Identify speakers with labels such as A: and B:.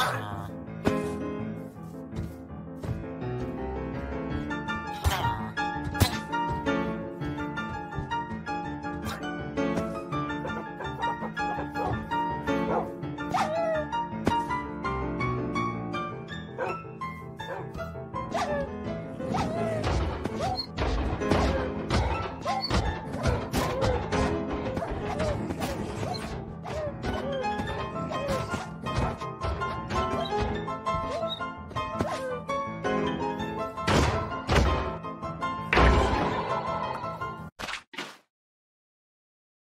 A: time.